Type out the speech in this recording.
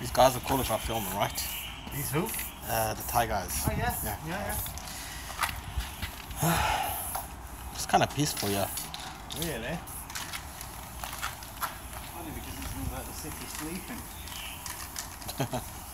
These guys are cool if I film them, right? These who? Uh, the Thai guys. Oh yeah. Yeah. Yeah, yeah. It's kind of peaceful, yeah. Really? Funny because it's all about the city sleeping.